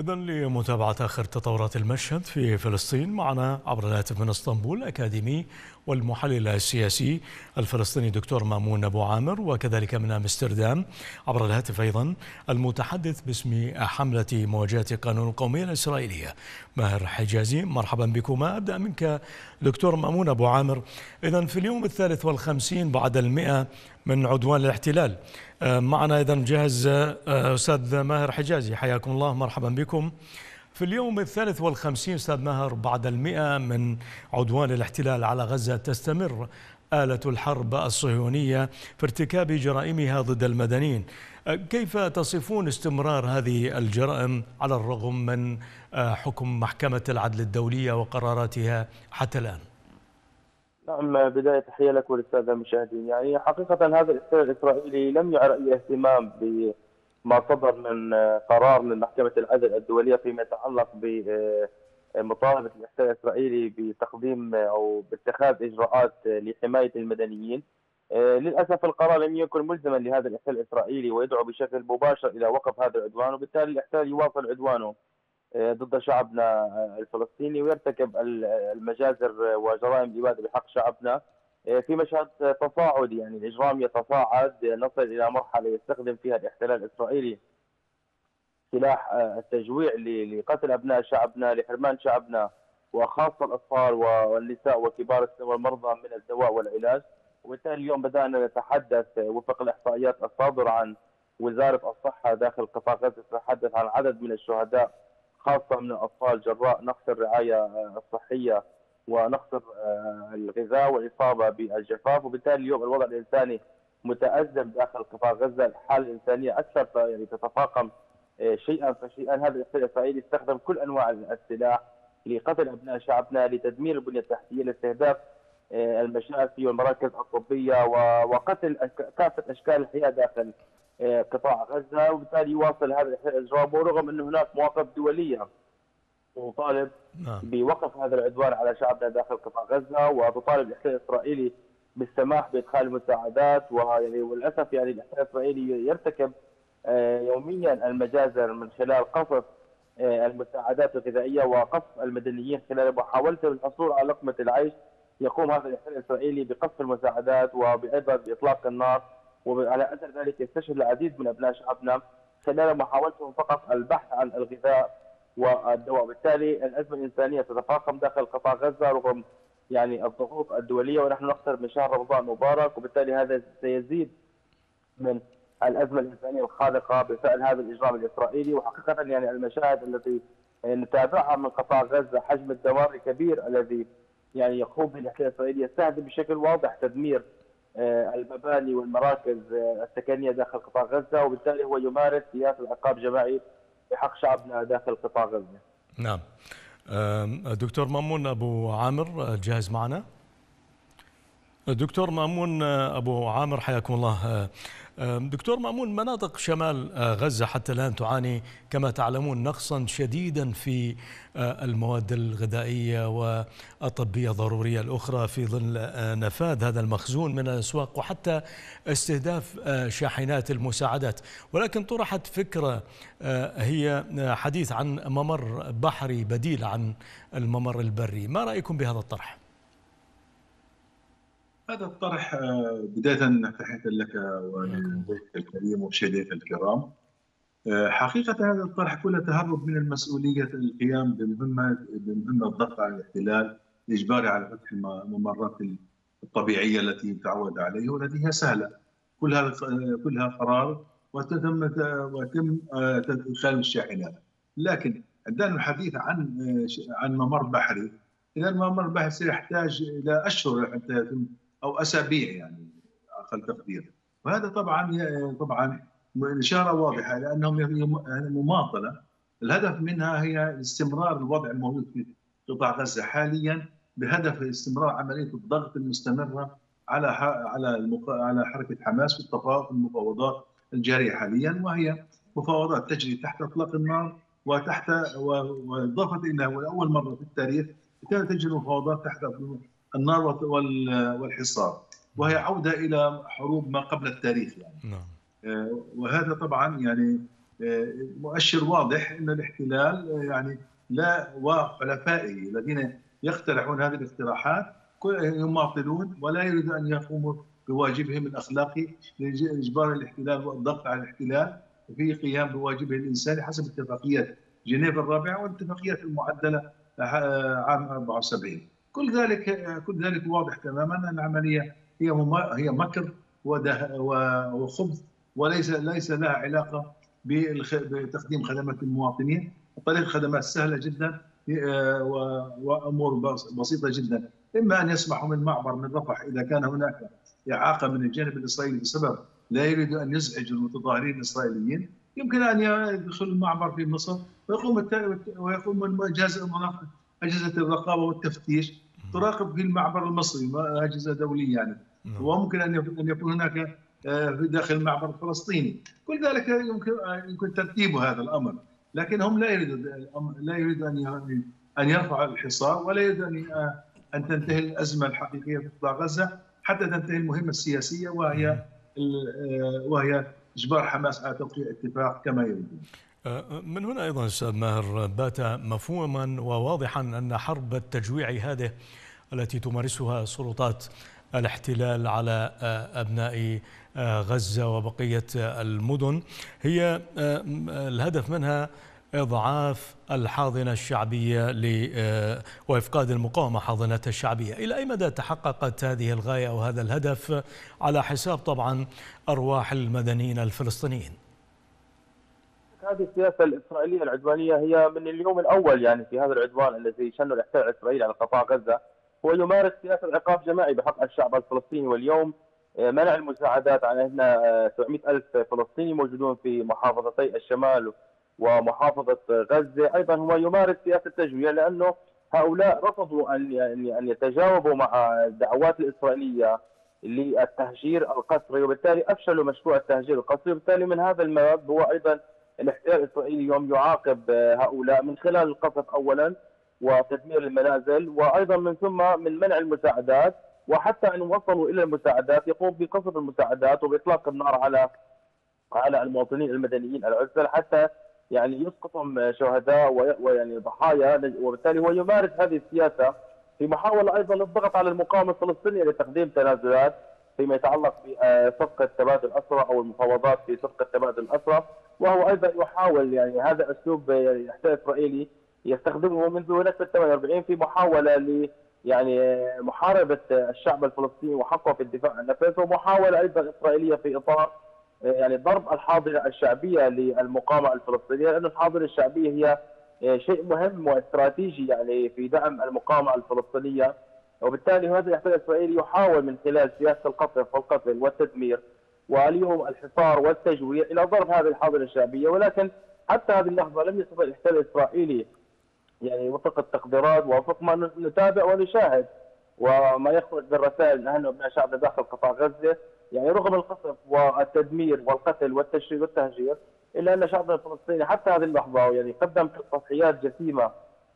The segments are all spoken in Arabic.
إذا لمتابعة آخر تطورات المشهد في فلسطين معنا عبر الهاتف من إسطنبول الأكاديمي والمحلل السياسي الفلسطيني دكتور مأمون أبو عامر وكذلك من أمستردام عبر الهاتف أيضا المتحدث باسم حملة مواجهة قانون القومية الإسرائيلية. ماهر حجازي مرحبا بكما. أبدأ منك دكتور مأمون أبو عامر. إذا في اليوم الثالث والخمسين بعد المئة من عدوان الاحتلال آه، معنا إذا جاهز آه، أستاذ ماهر حجازي. حياكم الله مرحبا بكم. في اليوم الثالث والخمسين أستاذ ماهر بعد المئة من عدوان الاحتلال على غزة تستمر آلة الحرب الصهيونية في ارتكاب جرائمها ضد المدنيين. آه، كيف تصفون استمرار هذه الجرائم على الرغم من حكم محكمة العدل الدولية وقراراتها حتى الآن؟ نعم بداية تحية لك وللسادة المشاهدين. يعني حقيقة هذا الإحتلال الإسرائيلي لم يعر أي اهتمام بما صدر من قرار من محكمة العدل الدولية فيما يتعلق بمطالبة الإحتلال الإسرائيلي بتقديم أو باتخاذ إجراءات لحماية المدنيين. للأسف القرار لم يكن ملزما لهذا الإحتلال الإسرائيلي ويدعو بشكل مباشر إلى وقف هذا العدوان وبالتالي الإحتلال يواصل عدوانه. آه، ضد شعبنا آه، الفلسطيني ويرتكب المجازر وجرائم الاباده بحق شعبنا. آه، في مشهد تصاعدي يعني الإجرام يتصاعد نصل إلى مرحلة يستخدم فيها الاحتلال الإسرائيلي سلاح التجويع لقتل أبناء شعبنا لحرمان شعبنا وخاصة الأطفال والنساء وكبار السن والمرضى من الدواء والعلاج. وبالتالي اليوم بدأنا نتحدث وفق الإحصائيات الصادرة عن وزارة الصحة داخل قطاع غزة تتحدث عن عدد من الشهداء خاصة من الأطفال جراء نقص الرعاية الصحية ونقص آه، الغذاء والإصابة بالجفاف وبالتالي اليوم الوضع الإنساني متأزم داخل قطاع غزة. الحالة الإنسانية أكثر يعني تتفاقم آه، شيئا فشيئا. هذا الاحتلال الإسرائيلي استخدم كل أنواع السلاح لقتل أبناء شعبنا لتدمير البنية التحتية لاستهداف آه، المشافي والمراكز الطبية وقتل كافة أشكال الحياة داخل قطاع غزة وبالتالي يواصل هذا الاجراء ورغم انه هناك مواقف دولية. تطالب نعم. بوقف هذا العدوان على شعبنا داخل قطاع غزة وتطالب الاحتلال الاسرائيلي بالسماح بإدخال المساعدات. ويعني وللاسف يعني الاحتلال الإسرائيلي يرتكب آه، يوميا المجازر من خلال قصف آه، المساعدات الغذائية وقصف المدنيين خلال محاولته للحصول على لقمة العيش. يقوم هذا الاحتلال الإسرائيلي بقصف المساعدات وأيضا بإطلاق النار. وعلى أثر ذلك يستشهد العديد من أبناء شعبنا خلال محاولتهم فقط البحث عن الغذاء والدواء، وبالتالي الأزمة الإنسانية تتفاقم داخل قطاع غزة رغم يعني الضغوط الدولية ونحن نقترب من شهر رمضان المبارك وبالتالي هذا سيزيد من الأزمة الإنسانية الخالقه بفعل هذا الإجرام الإسرائيلي. وحقيقة يعني المشاهد التي نتابعها من قطاع غزة حجم الدمار الكبير الذي يعني يقوم به الاحتلال الاسرائيلي يستهدف بشكل واضح تدمير المباني والمراكز آه، السكنيه داخل قطاع غزة وبالتالي هو يمارس سياسة عقاب جماعي بحق شعبنا داخل قطاع غزة. نعم. دكتور مامون أبو عامر جاهز معنا؟ دكتور مأمون أبو عامر حياكم الله. دكتور مأمون مناطق شمال آه، غزة حتى الآن تعاني كما تعلمون نقصا شديدا في آه، المواد الغذائية والطبية الضرورية الأخرى في ظل آه، نفاذ هذا المخزون من الأسواق وحتى استهداف شاحنات المساعدات. ولكن طرحت فكرة هي حديث عن ممر بحري بديل عن الممر البري. ما رأيكم بهذا الطرح؟ هذا الطرح آه، بداية تحية لك ولضيفك الكريم ومشاهديك الكرام. آه، حقيقة هذا الطرح كله تهرب من المسؤولية القيام بمهمة بمهمة الضغط على الاحتلال الإجباري على فتح الممرات الطبيعية التي تعود عليها والتي هي سهلة. كلها كلها قرار وتتم وتم آه، ادخال الشاحنات لكن عندنا الحديث عن عن ممر بحري. إذا الممر البحري سيحتاج إلى أشهر حتى يتم أو أسابيع يعني أقل تقدير. وهذا طبعا طبعا إشارة واضحة لأنهم يعني مماطلة. الهدف منها هي استمرار الوضع الموجود في قطاع غزة حاليا بهدف استمرار عملية الضغط المستمرة على على على حركة حماس في المفاوضات الجارية حاليا. وهي مفاوضات تجري تحت إطلاق النار وتحت وإضافة إلى أول مرة في التاريخ كانت تجري مفاوضات تحت النار والحصار. وهي عودة إلى حروب ما قبل التاريخ يعني. نعم. آه، وهذا طبعا يعني مؤشر واضح إن الاحتلال يعني لا وحلفائه الذين يقترحون هذه الاقتراحات يماطلون ولا يريدون أن يقوموا بواجبهم الأخلاقي لإجبار الاحتلال والضغط على الاحتلال في قيام بواجبه الإنساني حسب اتفاقية جنيف الرابعة والاتفاقيات المعدلة عام 74 كل ذلك كل ذلك واضح تماما أن العملية هي هي مكر وخبث وليس ليس لها علاقة بتقديم خدمات المواطنين. طريق خدمات سهله جدا آه، وأمور بسيطة جدا. إما أن يسمحوا من معبر من رفح إذا كان هناك إعاقة من الجانب الإسرائيلي بسبب لا يريد أن يزعج المتظاهرين الإسرائيليين. يمكن أن يدخل المعبر في مصر ويقوم ويقوم أجهزة الرقابة والتفتيش. تراقب في المعبر المصري أجهزة دولية يعني نعم. وممكن أن يكون هناك آه، في داخل المعبر الفلسطيني كل ذلك يمكن يمكن ترتيب هذا الأمر لكن هم لا يريدوا لا يريدوا أن أن يرفعوا الحصار ولا يريدوا أن أن تنتهي الأزمة الحقيقية في قطاع غزة حتى تنتهي المهمة السياسية وهي آه، وهي إجبار حماس على توقيع اتفاق كما يريدون. آه، من هنا أيضا أستاذ ماهر بات مفهوما وواضحا أن حرب التجويع هذه التي تمارسها سلطات الاحتلال على آه، أبناء غزة وبقية المدن هي الهدف منها إضعاف الحاضنة الشعبية وإفقاد المقاومة حاضنتها الشعبية. إلى أي مدى تحققت هذه الغاية أو هذا الهدف على حساب طبعا أرواح المدنيين الفلسطينيين؟ هذه السياسة الإسرائيلية العدوانية هي من اليوم الأول يعني في هذا العدوان الذي شنه الاحتلال الإسرائيلي على قطاع غزة. هو يمارس سياسة عقاب جماعي بحق الشعب الفلسطيني واليوم آه، منع المساعدات عن هنا 700 ألف فلسطيني موجودون في محافظتي الشمال ومحافظة غزة. أيضا هو يمارس سياسة تجويع لأنه هؤلاء رفضوا أن أن يتجاوبوا مع الدعوات الإسرائيلية للتهجير القسري وبالتالي أفشلوا مشروع التهجير القسري. وبالتالي من هذا المرض هو أيضا الاحتلال الإسرائيلي اليوم يعاقب هؤلاء من خلال القصف أولا وتدمير المنازل وأيضا من ثم من منع المساعدات وحتى إن وصلوا إلى المساعدات يقوم بقصف المساعدات وبإطلاق النار على على المواطنين المدنيين العزل حتى يعني يسقطهم شهداء ويعني ضحايا وبالتالي هو يمارس هذه السياسة في محاولة أيضا للضغط على المقاومة الفلسطينية لتقديم تنازلات فيما يتعلق بصفقه تبادل الاسرى أو المفاوضات في صفقه تبادل الاسرى وهو أيضا يحاول يعني هذا أسلوب يعني إسرائيلي يستخدمه منذ نكبه 48 في محاولة ل يعني محاربة الشعب الفلسطيني وحقه في الدفاع عن نفسه ومحاولة أيضا إسرائيلية في إطار يعني ضرب الحاضنة الشعبية للمقاومة الفلسطينية لأن الحاضنة الشعبية هي شيء مهم واستراتيجي يعني في دعم المقاومة الفلسطينية وبالتالي هذا الاحتلال الاسرائيلي يحاول من خلال سياسة القصف والقتل والتدمير واليوم الحصار والتجويع إلى ضرب هذه الحاضنه الشعبية ولكن حتى هذه اللحظة لم يستطع الاحتلال الإسرائيلي. يعني وفق التقديرات ووفق ما نتابع ونشاهد. وما يخرج بالرسائل نحن ابناء شعب داخل قطاع غزة يعني رغم القصف والتدمير والقتل والتشريد والتهجير إلا أن شعبنا الفلسطيني حتى هذه اللحظة يعني قدم تضحيات جسيمة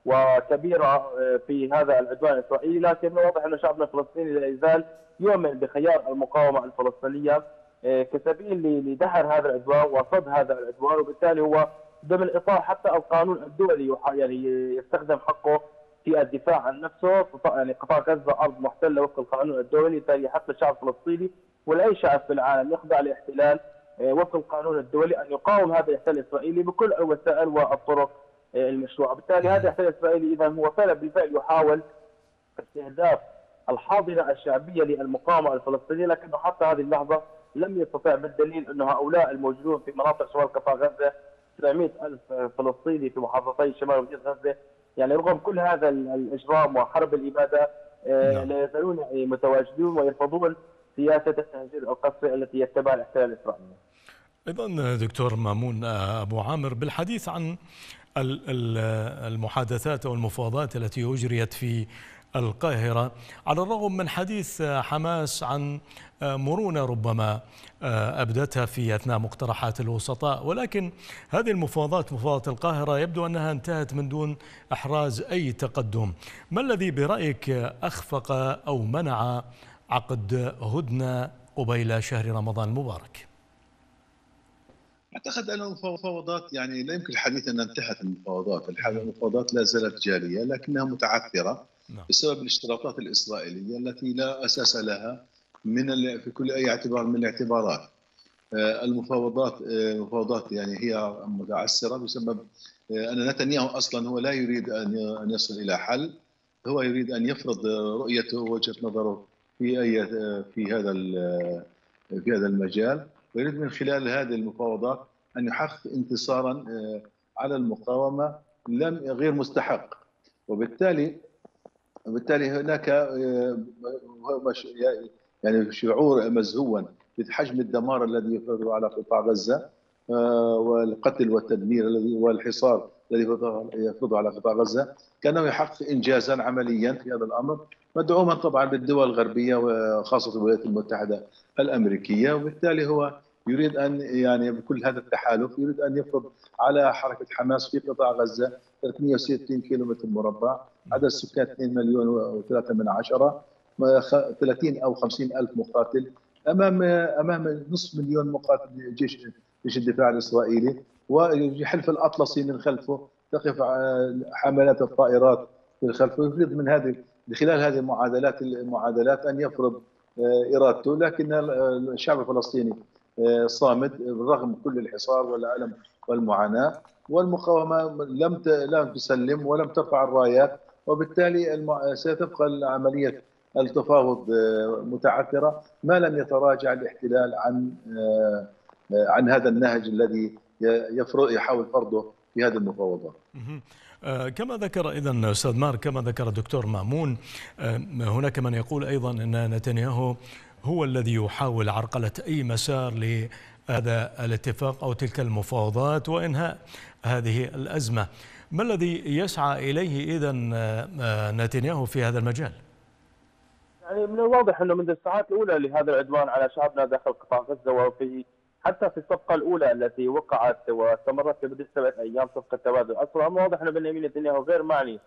وكبيرة آه، في هذا العدوان الإسرائيلي لكن واضح أن شعبنا الفلسطيني لا يزال يؤمن بخيار المقاومة الفلسطينية. كسبيل لدحر هذا العدوان وصد هذا العدوان وبالتالي هو ضمن اطار حتى القانون الدولي يعني يستخدم حقه في الدفاع عن نفسه يعني قطاع غزة أرض محتلة وفق القانون الدولي بالتالي حتى الشعب الفلسطيني ولأي شعب في العالم يخضع لاحتلال آه، وفق القانون الدولي أن يقاوم هذا الإحتلال الإسرائيلي بكل الوسائل والطرق آه، المشروعة، بالتالي هذا الإحتلال الإسرائيلي إذا هو فعلا بالفعل يحاول استهداف الحاضنة الشعبية للمقاومة الفلسطينية لكنه حتى هذه اللحظة لم يستطع بالدليل انه هؤلاء الموجودون في مناطق شمال قطاع غزة 700 ألف فلسطيني في محافظتي شمال ومدينة غزة يعني رغم كل هذا الإجرام وحرب الإبادة آه، نعم. لا يزالون يعني متواجدون ويرفضون سياسة التهجير القسري التي يتبعها الاحتلال الإسرائيلي أيضا دكتور مامون أبو عامر بالحديث عن المحادثات أو المفاوضات التي أجريت في القاهرة. على الرغم من حديث حماس عن مرونة ربما أبدتها في أثناء مقترحات الوسطاء ولكن هذه المفاوضات مفاوضات القاهرة يبدو أنها انتهت من دون إحراز أي تقدم. ما الذي برأيك أخفق أو منع عقد هدنة قبيل شهر رمضان المبارك؟ أعتقد أن المفاوضات يعني لا يمكن الحديث انها انتهت المفاوضات، المفاوضات لا زالت جارية لكنها متعثرة. بسبب الاشتراطات الإسرائيلية التي لا أساس لها من في كل أي اعتبار من الاعتبارات. آه، المفاوضات آه، يعني هي متعسرة بسبب آه، أن نتنياهو أصلا هو لا يريد أن يصل إلى حل. هو يريد أن يفرض رؤيته ووجهه نظره في أي في هذا في هذا المجال. ويريد من خلال هذه المفاوضات أن يحقق انتصارا على المقاومة لم غير مستحق. وبالتالي وبالتالي هناك يعني شعور مزهوا بحجم الدمار الذي يفرض على قطاع غزة آه، والقتل والتدمير الذي والحصار الذي يفرضه على قطاع غزة. كانه يحقق انجازا عمليا في هذا الأمر مدعوما طبعا بالدول الغربية وخاصة الولايات المتحدة الأمريكية. وبالتالي هو يريد أن يعني بكل هذا التحالف يريد أن يفرض على حركة حماس في قطاع غزة 360 كيلومتر مربع. عدد السكان 2 مليون و3 من عشرة 30 أو 50 ألف مقاتل. أمام أمام نصف مليون مقاتل جيش جيش الدفاع الإسرائيلي. وحلف الأطلسي من خلفه تقف حملات الطائرات من خلفه. يريد من هذه خلال هذه المعادلات المعادلات أن يفرض آه، إرادته. لكن الشعب الفلسطيني آه، صامد بالرغم كل الحصار والألم والمعاناة. والمقاومة لم لم تسلم ولم ترفع الرايات. وبالتالي ستبقى عمليه التفاوض آه، متعثرة ما لم يتراجع الاحتلال عن آه، آه، عن هذا النهج الذي يحاول فرضه في هذه المفاوضات. كما ذكر اذا أستاذ مار كما ذكر الدكتور مأمون هناك من يقول أيضا إن نتنياهو هو الذي يحاول عرقلة أي مسار لهذا الاتفاق أو تلك المفاوضات وإنهاء هذه الأزمة. ما الذي يسعى إليه اذا نتنياهو في هذا المجال؟ يعني من الواضح أنه منذ الساعات الأولى لهذا العدوان على شعبنا داخل قطاع غزة وفي حتى في الصفقة الأولى التي وقعت واستمرت لمدة سبعه أيام صفقة تبادل من الواضح أنه بنيامين نتنياهو غير معني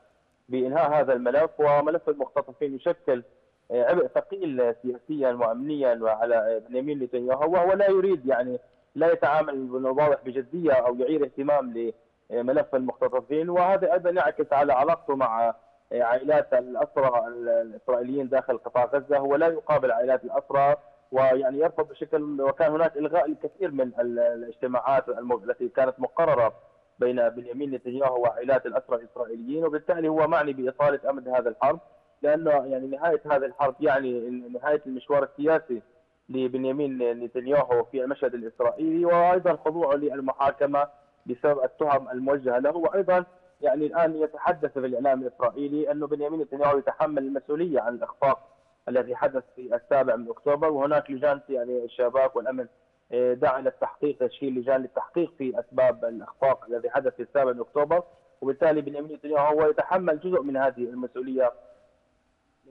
بإنهاء هذا الملف وملف المختطفين يشكل آه، عبء ثقيل سياسيا وامنيا على بنيامين نتنياهو وهو لا يريد يعني لا يتعامل من الواضح بجدية أو يعير اهتمام لملف المختطفين وهذا أيضا يعكس على علاقته مع عائلات الاسرى الإسرائيليين داخل قطاع غزة. هو لا يقابل عائلات الاسرى ويعني يرفض بشكل وكان هناك إلغاء الكثير من الاجتماعات التي كانت مقررة بين بنيامين نتنياهو وعائلات الاسرى الإسرائيليين. وبالتالي هو معني باطاله امد هذا الحرب لأنه يعني نهاية هذه الحرب يعني نهاية المشوار السياسي لبنيامين نتنياهو في المشهد الإسرائيلي وأيضا خضوعه للمحاكمة بسبب التهم الموجهة له. وأيضا يعني الآن يتحدث في الاعلام الإسرائيلي أنه بنيامين نتنياهو يتحمل المسؤولية عن الإخفاق الذي حدث في السابع من أكتوبر. وهناك لجان يعني الشباب والأمن آه، دعا للتحقيق تشكيل لجان للتحقيق في أسباب الإخفاق الذي حدث في السابع من أكتوبر. وبالتالي بنيامين نتنياهو هو يتحمل جزء من هذه المسؤولية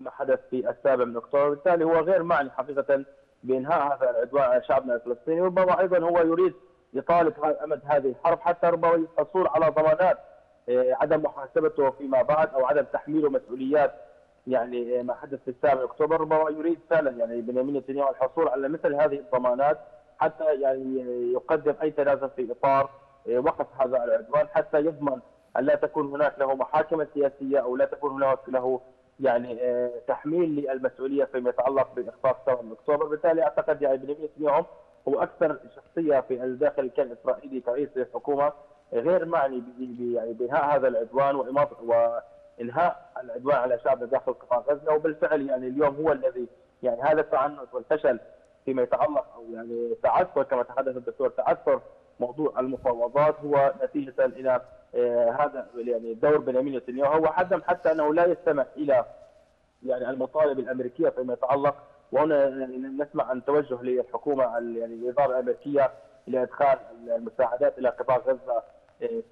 لما حدث في السابع من أكتوبر. وبالتالي هو غير معني حقيقة بإنهاء هذا العدوان على شعبنا الفلسطيني. وربما أيضا هو يريد يطالب أمد هذه الحرب حتى ربما الحصول على ضمانات آه، عدم محاسبته فيما بعد أو عدم تحميله مسؤوليات يعني آه، ما حدث في السابع أكتوبر ربما يريد فعلا يعني بنيامين نتنياهو الحصول على مثل هذه الضمانات حتى يعني يقدم أي تنازل في إطار آه، وقف هذا العدوان حتى يضمن أن لا تكون هناك له محاكمة سياسية أو لا تكون هناك له يعني تحميل للمسؤولية فيما يتعلق بإخفاق 7 أكتوبر، بالتالي أعتقد يعني بنيامين نتنياهو هو أكثر شخصية في الداخل الكيان الاسرائيلي كرئيس الحكومة غير معني يعني بإنهاء هذا العدوان وإنهاء العدوان على شعبنا داخل قطاع غزة. وبالفعل يعني اليوم هو الذي يعني هذا التعنت والفشل فيما يتعلق أو يعني تعثر كما تحدث الدكتور تعثر موضوع المفاوضات هو نتيجة إلى آه هذا يعني دور بنيامين نتنياهو. وحدم حتى أنه لا يستمع إلى يعني المطالب الأمريكية فيما يتعلق وهنا نسمع عن توجه للحكومة يعني الاداره الأمريكية لادخال المساعدات إلى قطاع غزة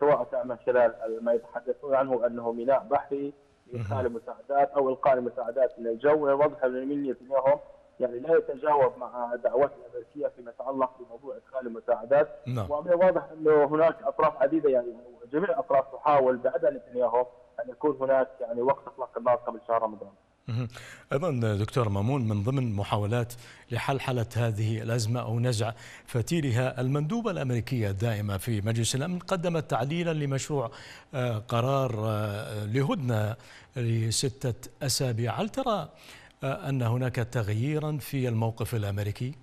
سواء كان من خلال ما يتحدثون عنه أنه ميناء بحري لادخال المساعدات أو إلقاء المساعدات من الجو واضح أن من نتنياهو يعني لا يتجاوب مع دعوات الأمريكية فيما يتعلق بموضوع إدخال المساعدات نعم. ومن الواضح انه هناك أطراف عديدة يعني جميع الاطراف تحاول بعد نتنياهو أن يكون هناك يعني وقت إطلاق النار قبل شهر رمضان. أيضا دكتور مامون من ضمن محاولات لحلحلة هذه الأزمة أو نزع فتيلها المندوبة الأمريكية الدائمة في مجلس الأمن قدمت تعديلا لمشروع آه، قرار آه، لهدنة لستة أسابيع. هل ترى آه، أن هناك تغييرا في الموقف الأمريكي؟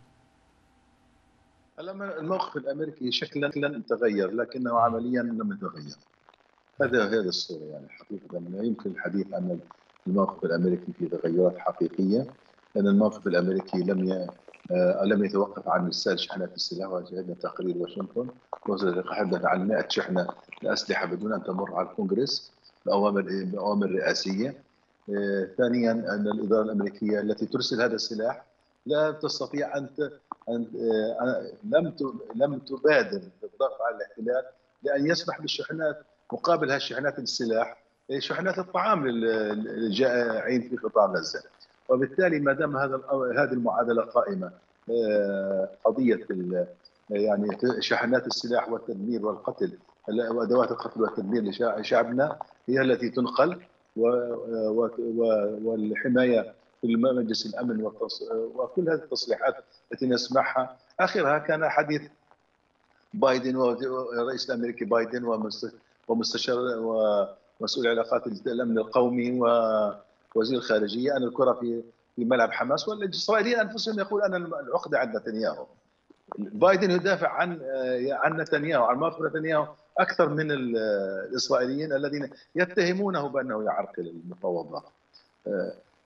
الموقف الأمريكي شكلا تغير لكنه عمليا لم يتغير. هذا هذا الصورة يعني حقيقة. لا يمكن الحديث عن الموقف الأمريكي في تغيرات حقيقية لأن الموقف الأمريكي لم ي... آه لم يتوقف عن إرسال شحنات السلاح وشهدنا تقرير واشنطن. تحدث عن 100 شحنة الاسلحه بدون أن تمر على الكونغرس بأوامر بأوامر رئاسية. آه ثانيا أن الإدارة الأمريكية التي ترسل هذا السلاح لا تستطيع أن أن آه لم لم تبادر بالضغط على الاحتلال لأن يسمح بالشحنات مقابل هالشحنات السلاح. شحنات الطعام للجائعين في قطاع غزة. وبالتالي ما دام هذا هذه المعادلة قائمة آه، قضية يعني شحنات السلاح والتدمير والقتل وادوات القتل والتدمير لشعبنا هي التي تنقل والحماية في مجلس الأمن وكل هذه التصريحات التي نسمعها. آخرها كان حديث بايدن والرئيس الأمريكي بايدن ومستشار ومسؤول علاقات الامن القومي ووزير الخارجية ان الكرة في في ملعب حماس والاسرائيليين أنفسهم يقول أن العقدة عند نتنياهو. بايدن يدافع عن عن نتنياهو عن موقف نتنياهو أكثر من الإسرائيليين الذين يتهمونه بأنه يعرقل المفاوضات.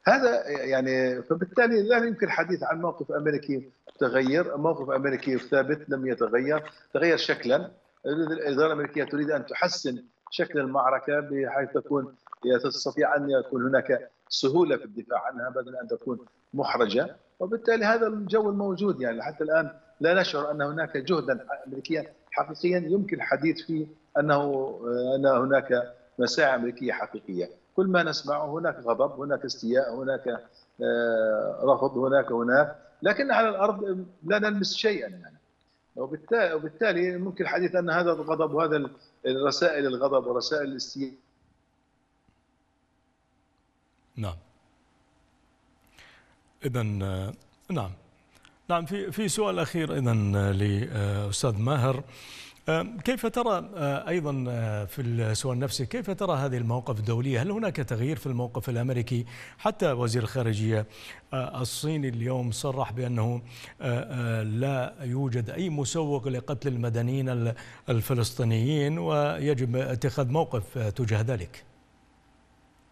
هذا يعني فبالتالي لا يمكن الحديث عن موقف أمريكي تغير، موقف أمريكي ثابت لم يتغير، تغير شكلا الإدارة الأمريكية تريد أن تحسن شكل المعركة بحيث تكون تستطيع أن يكون هناك سهولة في الدفاع عنها بدل أن تكون محرجة. وبالتالي هذا الجو الموجود يعني. حتى الآن لا نشعر أن هناك جهدا أمريكيا حقيقيا. يمكن الحديث فيه أنه أن هناك مساعي أمريكية حقيقية. كل ما نسمعه هناك غضب هناك استياء هناك آه، رفض هناك هناك. لكن على الأرض لا نلمس شيئا يعني. وبالتالي, وبالتالي ممكن الحديث أن هذا الغضب وهذا الرسائل الغضب ورسائل الاستياء نعم. اذا نعم. نعم في في سؤال أخير اذا لأستاذ ماهر. كيف ترى آه، أيضا آه، في السؤال نفسه كيف ترى هذه المواقف الدولية؟ هل هناك تغيير في الموقف الأمريكي؟ حتى وزير الخارجية آه، الصيني اليوم صرح بأنه لا يوجد أي مسوق لقتل المدنيين الفلسطينيين ويجب اتخاذ موقف تجاه ذلك.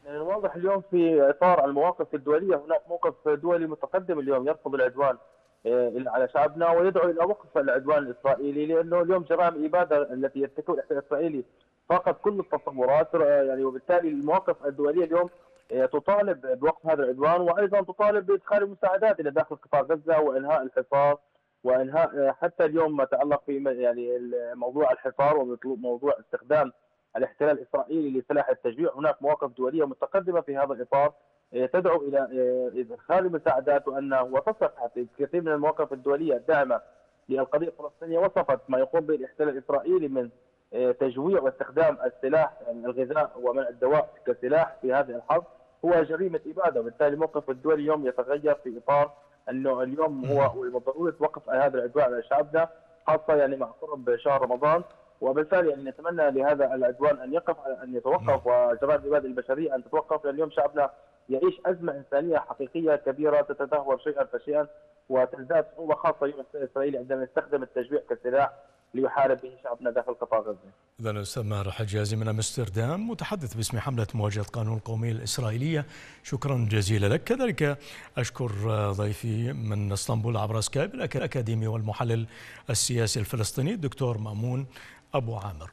يعني واضح اليوم في إطار المواقف الدولية هناك موقف دولي متقدم اليوم يرفض العدوان. على شعبنا ويدعو إلى وقف العدوان الإسرائيلي لأنه اليوم جرائم الاباده التي يرتكبها الاحتلال الإسرائيلي فقط كل التصورات آه، يعني وبالتالي المواقف الدولية اليوم آه، تطالب بوقف هذا العدوان وأيضا تطالب بإدخال المساعدات إلى داخل قطاع غزة وإنهاء الحصار وإنهاء حتى اليوم ما يتعلق في يعني موضوع الحصار وموضوع استخدام الاحتلال الإسرائيلي لسلاح التجويع هناك مواقف دولية متقدمة في هذا الإطار. تدعو إلى إيه، إدخال المساعدات وانه وتصف حتى كثير من المواقف الدولية الداعمة للقضية الفلسطينية وصفت ما يقوم به الاحتلال الإسرائيلي من إيه، تجويع واستخدام السلاح الغذاء ومنع الدواء كسلاح في هذه الحرب. هو جريمة إبادة وبالتالي الموقف الدولي اليوم يتغير في إطار انه اليوم هو ضروره وقف هذا العدوان على شعبنا خاصة يعني مع قرب شهر رمضان. وبالتالي يعني نتمنى لهذا العدوان أن يقف أن يتوقف وجرائم الاباده البشرية أن تتوقف. لأن اليوم شعبنا يعيش أزمة إنسانية حقيقية كبيرة تتدهور شيئا فشيئا وتزداد صعوبة خاصة يوم الاسرائيلي عندما يستخدم التشجيع كسلاح ليحارب به شعبنا داخل قطاع غزة. اذا الاستاذ ماهر حجازي من أمستردام متحدث باسم حملة مواجهة قانون القومية الإسرائيلية شكرا جزيلا لك كذلك أشكر ضيفي من إسطنبول عبر سكايب الأكاديمي والمحلل السياسي الفلسطيني الدكتور مأمون أبو عامر.